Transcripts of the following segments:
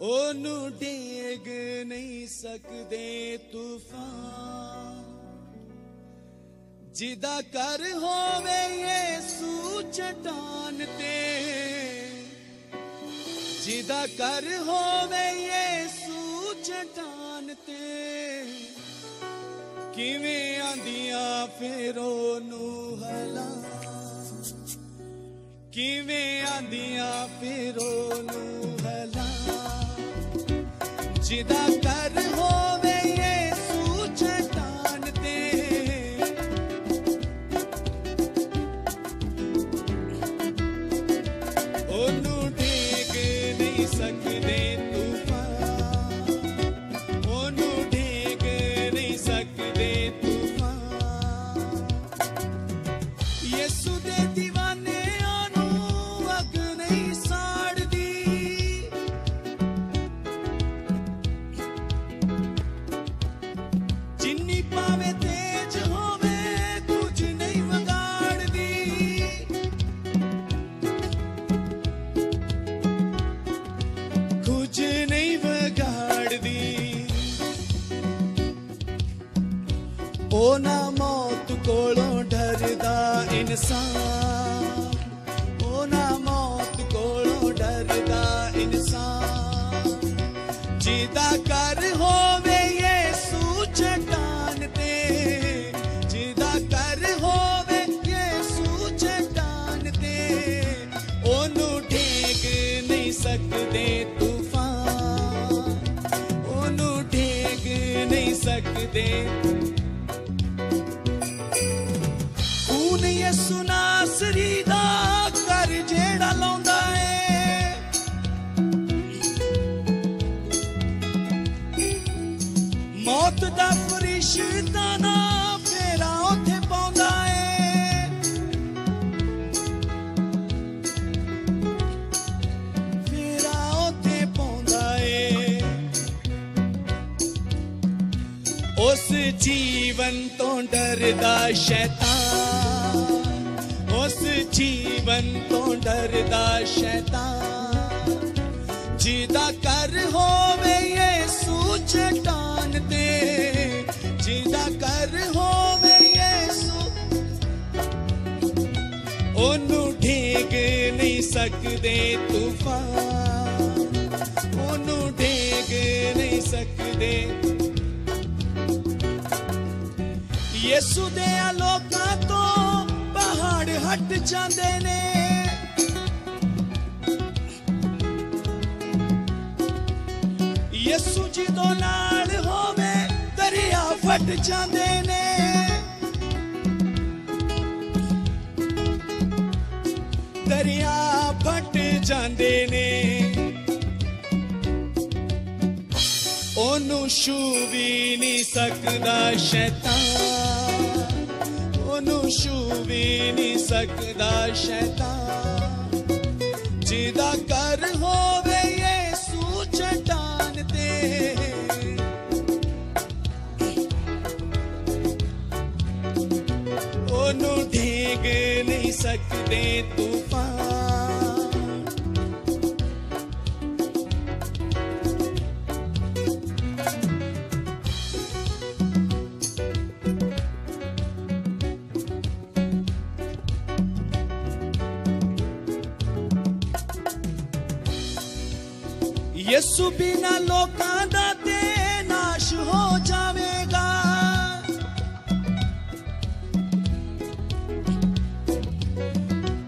ਉਹਨੂੰ ਡੇਗ ਨਹੀਂ ਸਕਦੇ ਤੂਫਾਨ। ਜਿਹਦਾ ਕਰ ਹੋਵੇ ਯੇਸੂ ਚਟਾਨ ਤੇ। ਜਿਹਦਾ ਕਰ ਹੋਵੇ ਯੇਸੂ ਚਟਾਨ ਤੇ। ਕਿਵੇਂ ਆਂਦੀਆਂ ਫੇਰ ਉਹਨੂੰ ਹਲਾ। ਕਿਵੇਂ ਆਂਦੀਆਂ ਫੇਰ ਜਿਹਦਾ ਕਰ ਹੋਵੇ ਯੇਸੂ ਚਟਾਨ ਤੇ। ਉਹਨੂੰ ਠੀਕ ਨਹੀਂ ਸਕਦੇ ਡਰਦਾ ਇਨਸਾਨ। ਯਿਸੂ ਨਾਸਰੀ ਦਾ ਕਰ ਜਿਹੜਾ ਲਾਉਂਦਾ ਏ। ਮੌਤ ਦਾ ਫਰਿਸ਼ਤਾ ਨਾ ਫੇਰਾ ਉੱਥੇ ਪਾਉਂਦਾ ਏ। ਫੇਰਾ ਉੱਥੇ ਪਾਉਂਦਾ ਏ। ਉਸ ਜੀਵਨ ਤੋਂ ਡਰਦਾ ਸ਼ੈਤਾਨ। ਉਸ ਜੀਵਨ ਤੋਂ ਡਰਦਾ ਸ਼ੈਤਾਨ, ਜਿਹਦਾ ਕਰ ਹੋਵੇ ਯੇਸੂ ਚਟਾਨ ਤੇ, ਜਿਹਦਾ ਕਰ ਹੋਵੇ ਯੇਸੂ। ਉਹਨੂੰ ਢੇਗ ਨਹੀਂ ਸਕਦੇ ਤੂਫਾਨ, ਉਹਨੂੰ ਢੇਗ ਨਹੀਂ ਸਕਦੇ। ਯਿਸੂ ਦੇ ਲੋਕਾਂ ਜਾਂਦੇ ਨੇ। ਯਿਸੂ ਜੀ ਤੋਂ ਨਾਲ ਹੋਵੇ, ਦਰਿਆ ਫਟ ਜਾਂਦੇ ਨੇ। ਦਰਿਆ ਫਟ ਜਾਂਦੇ ਨੇ। ਉਹਨੂੰ ਛੂ ਵੀ ਨਹੀਂ ਸਕਦਾ ਸ਼ੈਤਾਨ। ਉਹਨੂੰ ਛੂ ਵੀ ਨਹੀਂ ਸਕਦਾ ਸ਼ੈਤਾਨ। ਜਿਹਦਾ ਕਰ ਹੋਵੇ ਯੇਸੂ ਚਟਾਨ ਤੇ। ਉਹਨੂੰ ਢੇਗ ਨਹੀਂ ਸਕਦੇ ਯਿਸੂ ਬਿਨਾ ਲੋਕਾਂ ਦਾ ਤੇ ਨਾਸ਼ ਹੋ ਜਾਵੇਗਾ।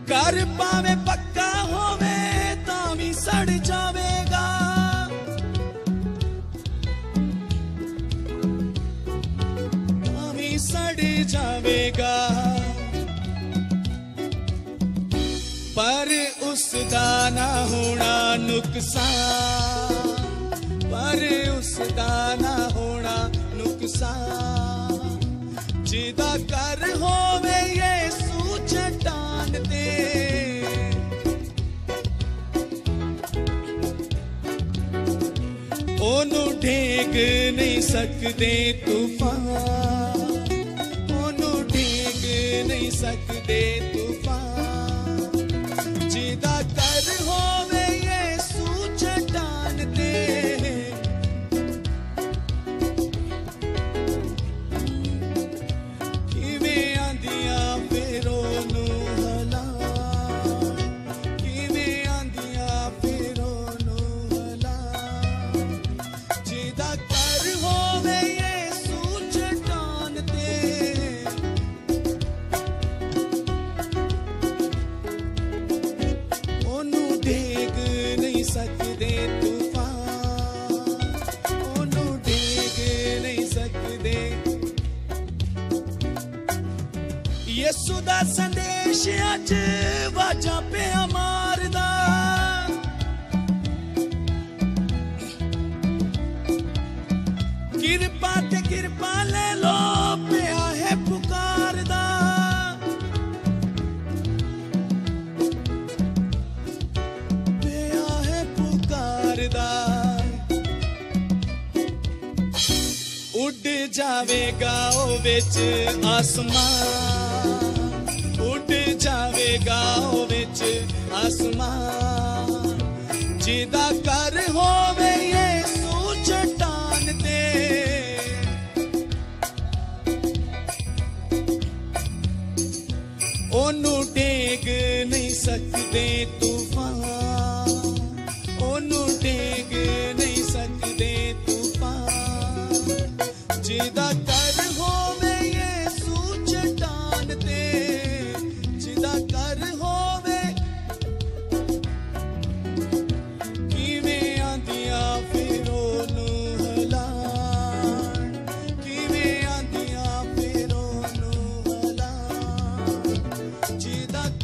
ਘਰ ਭਾਵੇਂ ਪੱਕਾ ਹੋਵੇ ਤਾਂ ਵੀ ਸੜ ਜਾਵੇਗਾ। ਤਾਂ ਵੀ ਸੜ ਜਾਵੇਗਾ। ਪਰ ਉਸ ਦਾ ਨਾ ਹੋਣਾ ਨੁਕਸਾਨ। ਉਸ ਨਾ ਹੋਣਾ ਨੁਕਸਾਨ। ਜਿਹਦਾ ਕਰ ਹੋਵੇ ਯੇਸੂ ਚਟਾਨ ਤੇ। ਉਹਨੂੰ ਢੇਗ ਨਹੀਂ ਸਕਦੇ ਤੂਫਾਨ। ਉਹਨੂੰ ਢੇਗ ਨਹੀਂ ਸਕਦੇ ਦਾ ਸੰਦੇਸ਼ ਅੱਜ ਵਾਜਾਂ ਪਿਆ ਮਾਰਦਾ। ਕਿਰਪਾ ਤੇ ਕਿਰਪਾ ਲੈ ਲੋ ਪਿਆ ਹੈ ਪੁਕਾਰਦਾ। ਪਿਆ ਹੈ ਪੁਕਾਰਦਾ। ਜਾਵੇਗਾ ਉਹ ਵਿੱਚ ਆਸਮਾਨ। ਉੱਡ ਜਾਵੇਗਾ ਉਹ ਵਿੱਚ ਆਸਮਾਨ। ਜਿਹਦਾ ਘਰ ਹੋ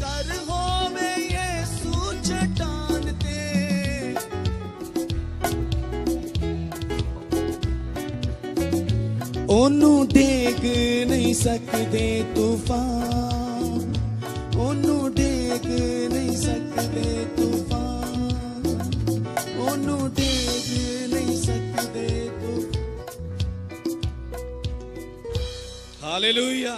ਕਰ ਹੋਵੇ ਯੇਸੂ ਚਟਾਨ ਤੇ। ਉਹਨੂੰ ਡੇਗ ਨਹੀਂ ਸਕਦੇ ਤੂਫਾਨ। ਉਹਨੂੰ ਡੇਗ ਨਹੀਂ ਸਕਦੇ ਤੂਫਾਨ। ਉਹਨੂੰ ਡੇਗ ਨਹੀਂ ਸਕਦੇ ਤੂਫਾਨ। ਹਾਲੇਲੂਇਆ